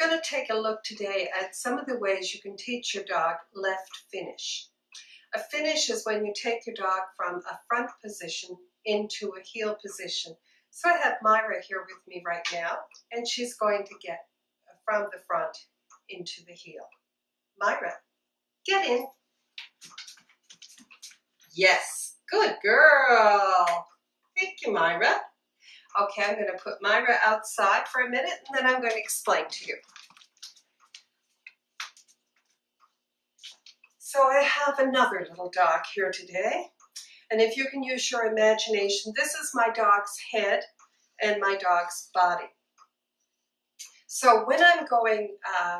going to take a look today at some of the ways you can teach your dog left finish. A finish is when you take your dog from a front position into a heel position. So I have Myra here with me right now, and she's going to get from the front into the heel. Myra, get in. Yes, good girl. Thank you, Myra. Okay, I'm going to put Myra outside for a minute and then I'm going to explain to you. So I have another little dog here today. And if you can use your imagination, this is my dog's head and my dog's body. So when I'm going uh,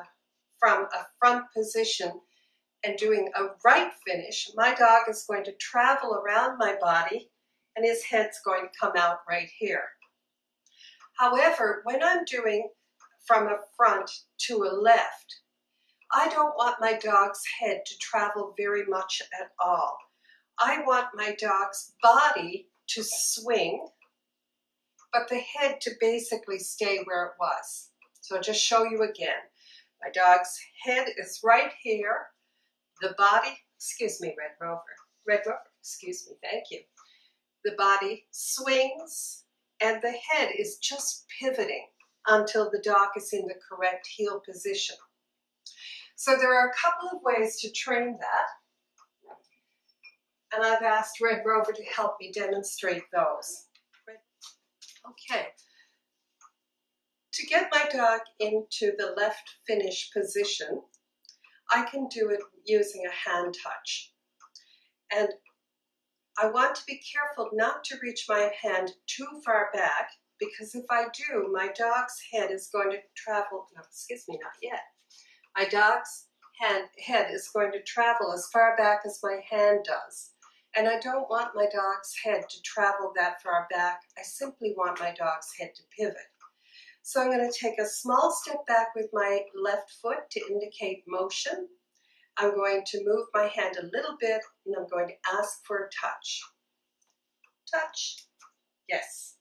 from a front position and doing a right finish, my dog is going to travel around my body and his head's going to come out right here. However, when I'm doing from a front to a left, I don't want my dog's head to travel very much at all. I want my dog's body to swing, but the head to basically stay where it was. So I'll just show you again. My dog's head is right here. The body, excuse me, Red Rover. Red Rover, excuse me, thank you. The body swings and the head is just pivoting until the dog is in the correct heel position. So there are a couple of ways to train that. And I've asked Red Rover to help me demonstrate those. Okay. To get my dog into the left finish position, I can do it using a hand touch. And I want to be careful not to reach my hand too far back because if I do, my dog's head is going to travel, no, excuse me, not yet. My dog's hand, head is going to travel as far back as my hand does. And I don't want my dog's head to travel that far back. I simply want my dog's head to pivot. So I'm going to take a small step back with my left foot to indicate motion. I'm going to move my hand a little bit and I'm going to ask for a touch. Touch. Yes.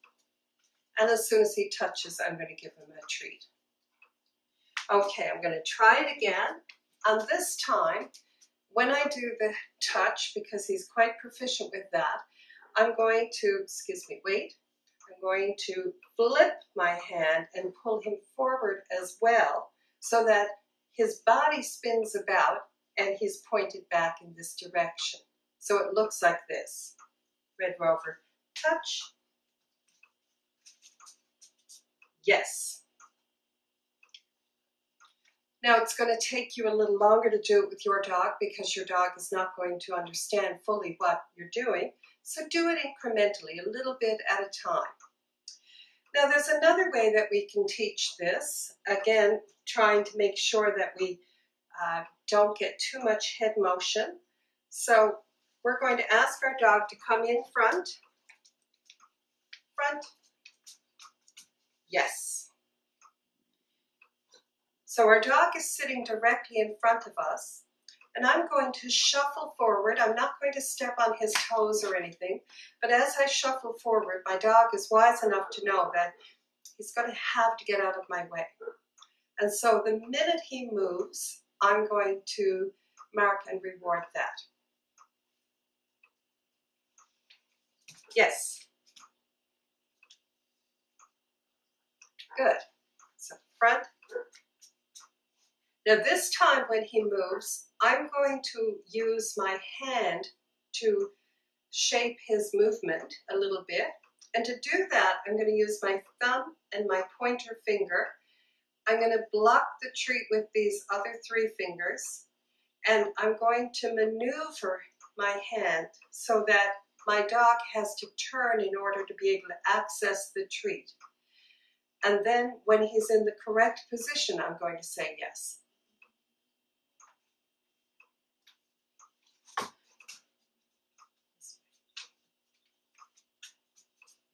And as soon as he touches, I'm going to give him a treat. Okay, I'm going to try it again. And this time, when I do the touch, because he's quite proficient with that, I'm going to, excuse me, wait. I'm going to flip my hand and pull him forward as well so that his body spins about and he's pointed back in this direction. So it looks like this. Red Rover, touch. Yes. Now it's going to take you a little longer to do it with your dog because your dog is not going to understand fully what you're doing. So do it incrementally, a little bit at a time. Now there's another way that we can teach this. Again, trying to make sure that we uh, don't get too much head motion. So we're going to ask our dog to come in front. Front. Yes. So our dog is sitting directly in front of us and I'm going to shuffle forward. I'm not going to step on his toes or anything, but as I shuffle forward, my dog is wise enough to know that he's going to have to get out of my way. And so the minute he moves, I'm going to mark and reward that. Yes. Good. So front. Now this time when he moves, I'm going to use my hand to shape his movement a little bit. And to do that, I'm going to use my thumb and my pointer finger I'm going to block the treat with these other three fingers and I'm going to maneuver my hand so that my dog has to turn in order to be able to access the treat. And then when he's in the correct position, I'm going to say yes.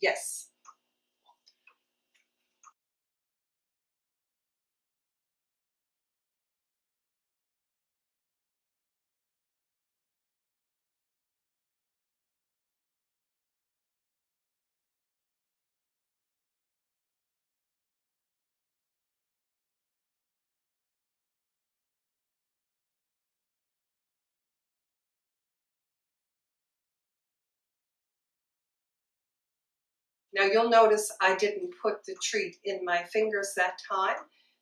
Yes. Now you'll notice I didn't put the treat in my fingers that time.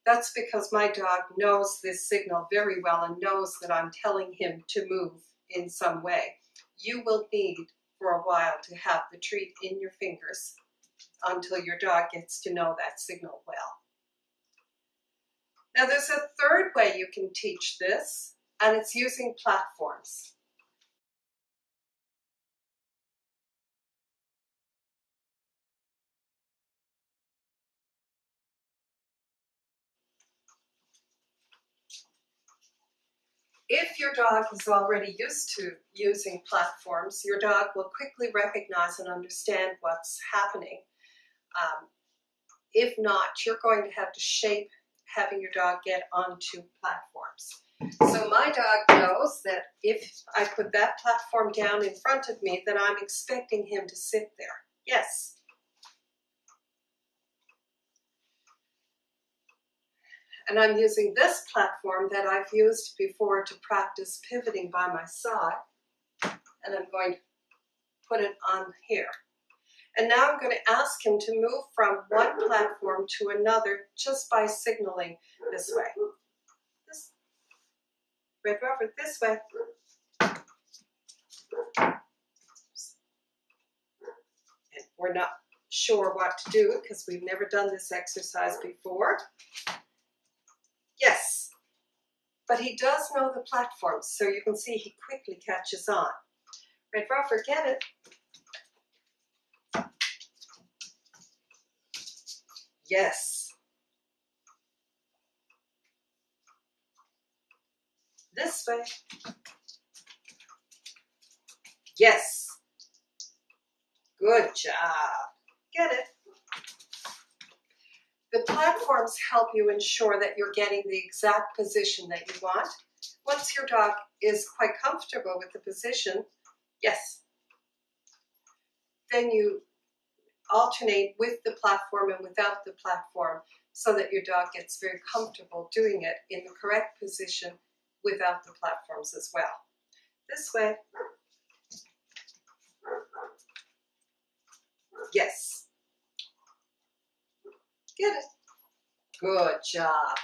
That's because my dog knows this signal very well and knows that I'm telling him to move in some way. You will need for a while to have the treat in your fingers until your dog gets to know that signal well. Now there's a third way you can teach this, and it's using platforms. If your dog is already used to using platforms, your dog will quickly recognize and understand what's happening. Um, if not, you're going to have to shape having your dog get onto platforms. So my dog knows that if I put that platform down in front of me, then I'm expecting him to sit there. Yes. And I'm using this platform that I've used before to practice pivoting by my side. And I'm going to put it on here. And now I'm going to ask him to move from one platform to another just by signaling this way. This, Red this way. And we're not sure what to do because we've never done this exercise before. But he does know the platforms, so you can see he quickly catches on. Red Rover, get it. Yes. This way. Yes. Good job. Get it. The platforms help you ensure that you're getting the exact position that you want. Once your dog is quite comfortable with the position, yes, then you alternate with the platform and without the platform so that your dog gets very comfortable doing it in the correct position without the platforms as well. This way. Yes. Get it. Good job.